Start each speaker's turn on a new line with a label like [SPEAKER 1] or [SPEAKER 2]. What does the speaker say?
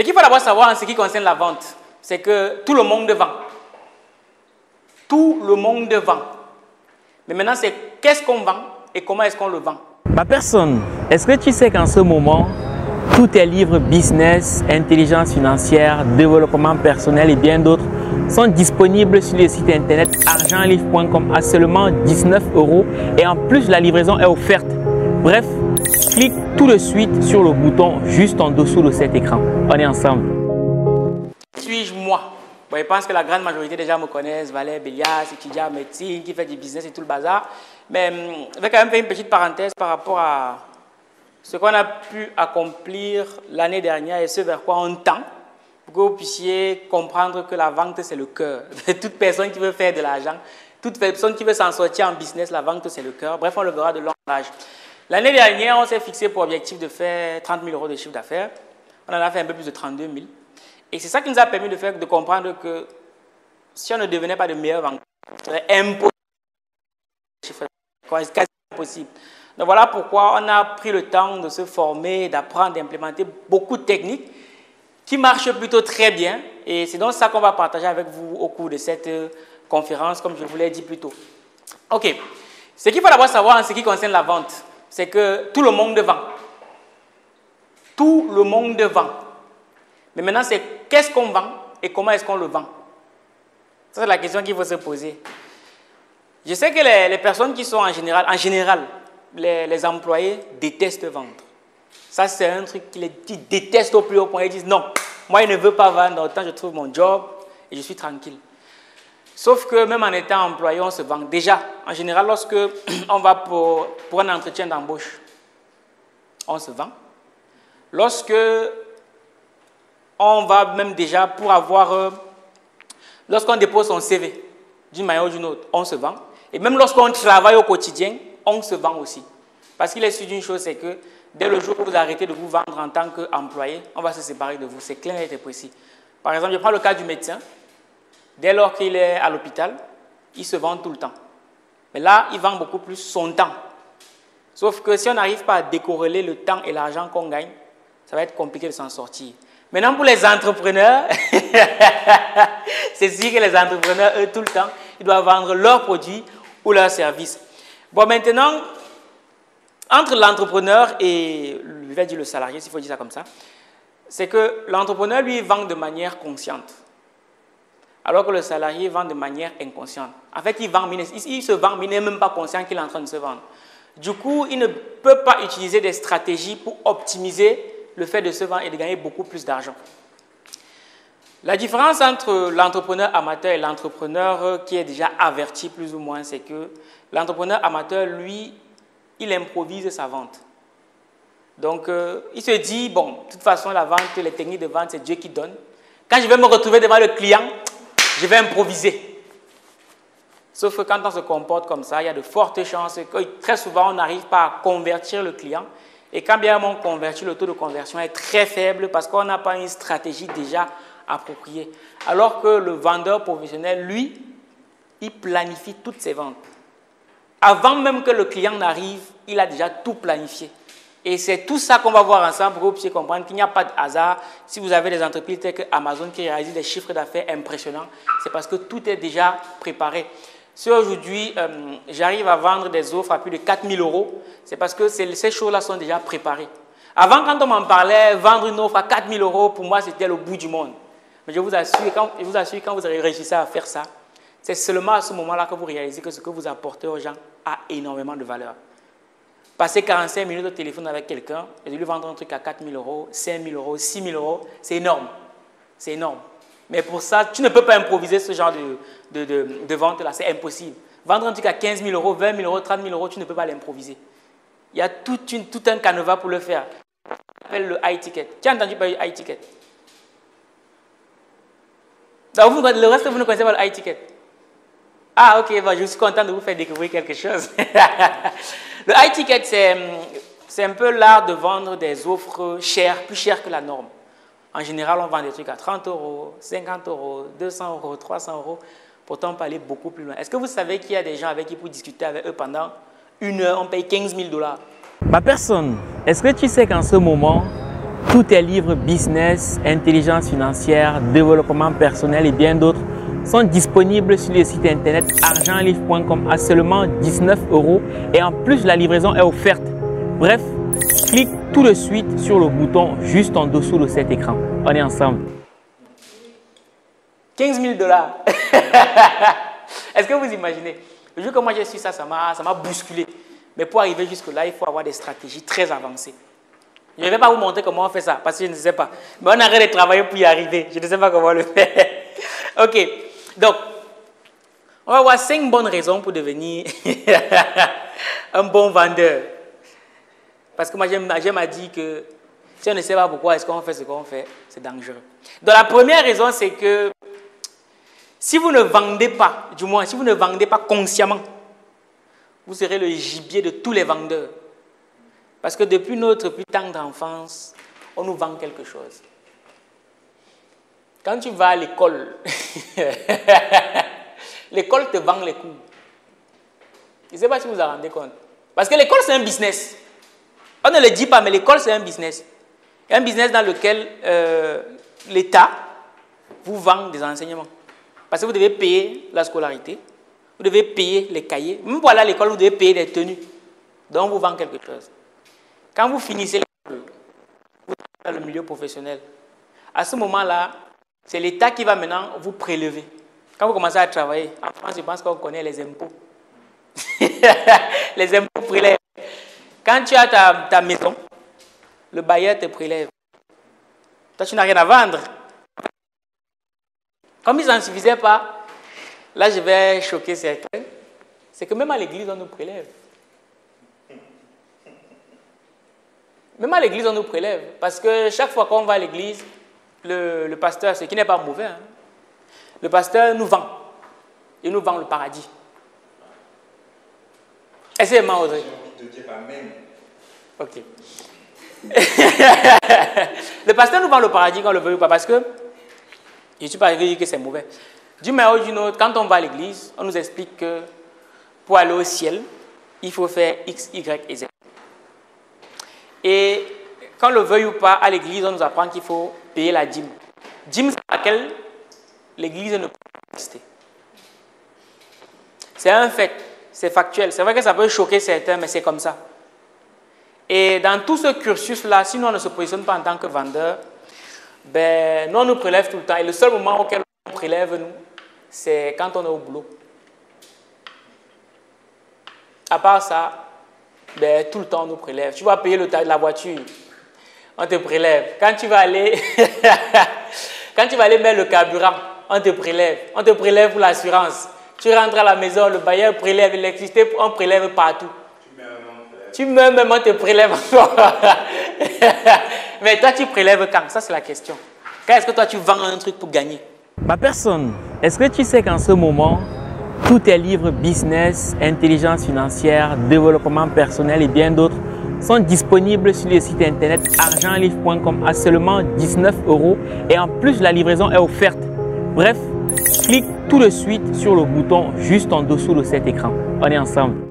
[SPEAKER 1] Ce qu'il faut d'abord savoir en ce qui concerne la vente, c'est que tout le monde vend. Tout le monde vend. Mais maintenant, c'est qu'est-ce qu'on vend et comment est-ce qu'on le vend?
[SPEAKER 2] Ma personne, est-ce que tu sais qu'en ce moment, tous tes livres business, intelligence financière, développement personnel et bien d'autres sont disponibles sur le site internet argentlivre.com à seulement 19 euros et en plus la livraison est offerte. Bref, clique tout de suite sur le bouton juste en dessous de cet écran. On est ensemble.
[SPEAKER 1] Suis-je moi? Je pense que la grande majorité des gens me connaissent, Valère Bélias, étudiant en médecine, qui fait du business et tout le bazar. Mais hum, je vais quand même faire une petite parenthèse par rapport à ce qu'on a pu accomplir l'année dernière et ce vers quoi on tend, pour que vous puissiez comprendre que la vente, c'est le cœur. toute personne qui veut faire de l'argent, toute personne qui veut s'en sortir en business, la vente, c'est le cœur. Bref, on le verra de long âge. L'année dernière, on s'est fixé pour objectif de faire 30 000 euros de chiffre d'affaires. On en a fait un peu plus de 32 000. Et c'est ça qui nous a permis de, comprendre que si on ne devenait pas de meilleurs vendeurs, serait impossible. C'est quasi impossible. Donc voilà pourquoi on a pris le temps de se former, d'apprendre, d'implémenter beaucoup de techniques qui marchent plutôt très bien. Et c'est donc ça qu'on va partager avec vous au cours de cette euh, conférence, comme je vous l'ai dit plus tôt. OK. Ce qu'il faut d'abord savoir en ce qui concerne la vente, c'est que tout le monde vend. Tout le monde vend. Mais maintenant, c'est qu'est-ce qu'on vend et comment est-ce qu'on le vend? Ça, c'est la question qu'il faut se poser. Je sais que les, les, personnes qui sont en général, en général, les, employés détestent vendre. Ça, c'est un truc qu'ils détestent au plus haut point. Ils disent non, moi, je ne veux pas vendre, autant je trouve mon job et je suis tranquille. Sauf que même en étant employé, on se vend. Déjà, en général, lorsque on va pour, pour un entretien d'embauche, on se vend. Lorsque on va même déjà pour avoir, euh, lorsqu'on dépose son CV d'une manière ou d'une autre, on se vend. Et même lorsqu'on travaille au quotidien, on se vend aussi. Parce qu'il est sûr d'une chose, c'est que dès le jour où vous arrêtez de vous vendre en tant qu'employé, on va se séparer de vous. C'est clair et précis. Par exemple, je prends le cas du médecin. Dès lors qu'il est à l'hôpital, il se vend tout le temps. Mais là, il vend beaucoup plus son temps. Sauf que si on n'arrive pas à décorréler le temps et l'argent qu'on gagne, ça va être compliqué de s'en sortir. Maintenant, pour les entrepreneurs, c'est sûr que les entrepreneurs, eux, tout le temps, ils doivent vendre leurs produits ou leurs services. Bon, maintenant, entre l'entrepreneur et, je vais dire le salarié, s'il faut dire ça comme ça, c'est que l'entrepreneur, lui, vend de manière consciente, alors que le salarié vend de manière inconsciente. En fait, il, vend, se vend, mais il n'est même pas conscient qu'il est en train de se vendre. Du coup, il ne peut pas utiliser des stratégies pour optimiser le fait de se vendre et de gagner beaucoup plus d'argent. La différence entre l'entrepreneur amateur et l'entrepreneur qui est déjà averti plus ou moins, c'est que l'entrepreneur amateur, lui, il improvise sa vente. Donc, euh, il se dit, bon, de toute façon, la vente, les techniques de vente, c'est Dieu qui donne. Quand je vais me retrouver devant le client, je vais improviser. Sauf que quand on se comporte comme ça, il y a de fortes chances que très souvent, on n'arrive pas à convertir le client. Et quand bien on convertit, le taux de conversion est très faible parce qu'on n'a pas une stratégie déjà approprié. Alors que le vendeur professionnel, lui, il planifie toutes ses ventes. Avant même que le client n'arrive, il a déjà tout planifié. Et c'est tout ça qu'on va voir ensemble pour que vous puissiez comprendre qu'il n'y a pas de hasard. Si vous avez des entreprises telles que Amazon qui réalisent des chiffres d'affaires impressionnants, c'est parce que tout est déjà préparé. Si aujourd'hui euh, j'arrive à vendre des offres à plus de 4000 euros, c'est parce que ces choses-là sont déjà préparées. Avant, quand on m'en parlait, vendre une offre à 4000 euros, pour moi, c'était le bout du monde. Mais je vous assure, je vous assure, quand vous réussissez à faire ça, c'est seulement à ce moment-là que vous réalisez que ce que vous apportez aux gens a énormément de valeur. Passer 45 minutes au téléphone avec quelqu'un et lui vendre un truc à 4 000 euros, 5 000 euros, 6 000 euros, c'est énorme. C'est énorme. Mais pour ça, tu ne peux pas improviser ce genre de, de, de, vente-là, c'est impossible. Vendre un truc à 15 000 euros, 20 000 euros, 30 000 euros, tu ne peux pas l'improviser. Il y a tout, un canevas pour le faire. On appelle le high ticket. Tu as entendu parler du high ticket? Le reste, vous ne connaissez pas le high ticket. Ah, ok, je suis content de vous faire découvrir quelque chose. le high ticket, c'est un peu l'art de vendre des offres chères, plus chères que la norme. En général, on vend des trucs à 30 euros, 50 euros, 200 euros, 300 euros. Pourtant, on peut aller beaucoup plus loin. Est-ce que vous savez qu'il y a des gens avec qui vous discuter avec eux pendant une heure, on paye 15 000 dollars
[SPEAKER 2] Ma personne, est-ce que tu sais qu'en ce moment, Tous tes livres business, intelligence financière, développement personnel et bien d'autres? Sont disponibles sur le site internet argentlivre.com à seulement 19 euros et en plus la livraison est offerte. Bref, clique tout de suite sur le bouton juste en dessous de cet écran. On est ensemble.
[SPEAKER 1] 15 000 dollars. Est-ce que vous imaginez? Vu que moi j'ai su ça, ça m'a bousculé. Mais pour arriver jusque-là, il faut avoir des stratégies très avancées. Je ne vais pas vous montrer comment on fait ça, parce que je ne sais pas. Mais on arrête de travailler pour y arriver. Je ne sais pas comment le faire. ok. Donc, on va voir cinq bonnes raisons pour devenir un bon vendeur. Parce que moi, j'aime à dire que si on ne sait pas pourquoi est-ce qu'on fait ce qu'on fait, c'est dangereux. Donc, la première raison, c'est que si vous ne vendez pas, du moins, si vous ne vendez pas consciemment, vous serez le gibier de tous les vendeurs. Parce que depuis notre plus tendre enfance, on nous vend quelque chose. Quand tu vas à l'école, l'école te vend les cours. Je ne sais pas si vous vous en rendez compte. Parce que l'école, c'est un business. On ne le dit pas, mais l'école, c'est un business. Un business dans lequel euh, l'État vous vend des enseignements. Parce que vous devez payer la scolarité, vous devez payer les cahiers. Même pour aller à l'école, vous devez payer des tenues. Donc, on vous vend quelque chose. Quand vous finissez l'école, vous êtes dans le milieu professionnel. À ce moment-là, c'est l'État qui va maintenant vous prélever. Quand vous commencez à travailler, en France, je pense qu'on connaît les impôts. les impôts prélèvent. Quand tu as ta, ta maison, le bailleur te prélève. Toi, tu n'as rien à vendre. Comme ils n'en suffisaient pas, là je vais choquer certains, c'est que même à l'église, on nous prélève. Même à l'église, on nous prélève. Parce que chaque fois qu'on va à l'église, le, pasteur, ce qui n'est pas mauvais, hein, le pasteur nous vend. Il nous vend le paradis. Essayez-moi, Audrey. Ok. le pasteur nous vend le paradis quand on le veut ou pas. Parce que je ne suis pas dire que c'est mauvais. D'une manière ou d'une autre, quand on va à l'église, on nous explique que pour aller au ciel, il faut faire X, Y et Z. Et quand le veuille ou pas, à l'église, on nous apprend qu'il faut payer la dîme. Dîme, c'est laquelle l'église ne peut pas rester. C'est un fait, c'est factuel. C'est vrai que ça peut choquer certains, mais c'est comme ça. Et dans tout ce cursus-là, si nous on ne se positionne pas en tant que vendeur, ben, nous, on nous prélève tout le temps. Et le seul moment auquel on prélève, nous, c'est quand on est au boulot. À part ça, ben, tout le temps, on nous prélève. Tu vas payer le la voiture, on te prélève. Quand tu vas aller, quand tu vas aller mettre le carburant, on te prélève. On te prélève pour l'assurance. Tu rentres à la maison, le bailleur prélève l'électricité, on prélève partout. Tu meurs même, on te prélève. Mais toi, tu prélèves quand? Ça, c'est la question. Quand est-ce que toi, tu vends un truc pour gagner?
[SPEAKER 2] Ma personne, est-ce que tu sais qu'en ce moment, tous tes livres business, intelligence financière, développement personnel et bien d'autres sont disponibles sur le site internet argentlivre.com à seulement 19 euros et en plus la livraison est offerte. Bref, clique tout de suite sur le bouton juste en dessous de cet écran. On est ensemble.